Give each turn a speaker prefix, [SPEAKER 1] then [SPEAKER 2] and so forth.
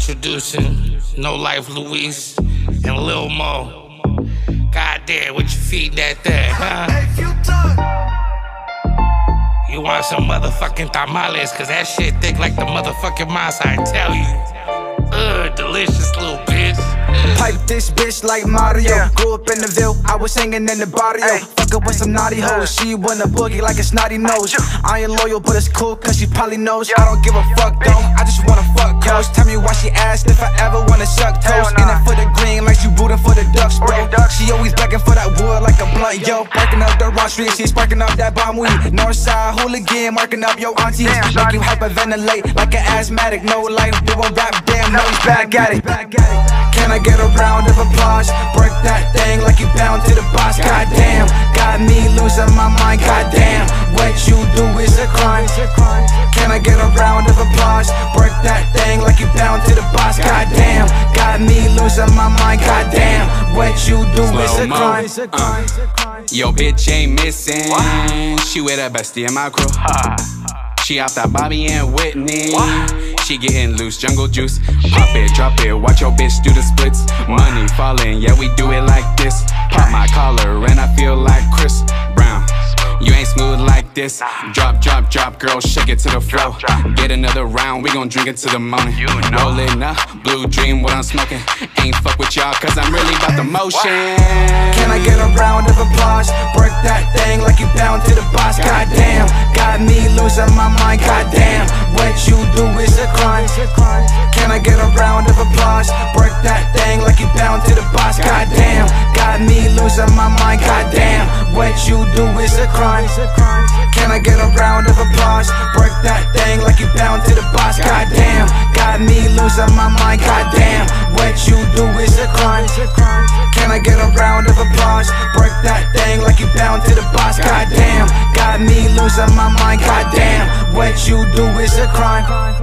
[SPEAKER 1] Introducing Nolifeluis and Lil Mo. Goddamn, what you feeding that thing, huh? You want some motherfucking tamales, cause that shit thick like the motherfucking masa, I tell you. Ugh, delicious little bitch.
[SPEAKER 2] Pipe this bitch like Mario. Yeah. Grew up in the Ville, I was hanging in the barrio. Ay. Fuck up with some naughty hoes. She wanna boogie like a snotty nose. I ain't loyal, but it's cool, cause she probably knows. Yeah. I don't give a fuck though, I just wanna asked if I ever wanna suck toast. Nah. In it for the green, like she rooting for the ducks, bro. She always begging for that wood like a blunt, yo. Parking up the wrong street, she's sparking up that bomb weed. Northside hooligan, marking up your aunties. Make you hyperventilate like an asthmatic. No life, doing rap, damn, no, he's back at it. Can I get a round of applause. Break that thing like you bound to the boss. Goddamn, got me losing my mind. Goddamn, what you do is a crime. Can I get a round of applause? Break that thing like losing my mind. Goddamn, what you do is a crime. Uh.
[SPEAKER 3] Yo, bitch ain't missing. She with a bestie in my crew. She off that Bobby and Whitney. She getting loose, jungle juice. Pop it, drop it, watch your bitch do the splits. Money falling, yeah, we do it like this. Pop my collar, and this. Drop, drop, drop, girl, shake it to the floor. Get another round, we gon' drink it to the morning. Rollin' up, blue dream, what I'm smoking. Ain't fuck with y'all, cause I'm really about the motion.
[SPEAKER 2] Can I get a round of applause? Break that thing like you bound to the boss. Goddamn, got me losing my mind. Goddamn, what you do is a crime. Can I get a round of applause? Break that thing like you bound to the boss. Goddamn, got me losing my mind. Goddamn, what you do is a crime. Can I get a round of applause? Break that thing like you bound to the boss. Goddamn, got me losing my mind. Goddamn, what you do is a crime. Can I get a round of applause? Break that thing like you bound to the boss. Goddamn, got me losing my mind. Goddamn, what you do is a crime.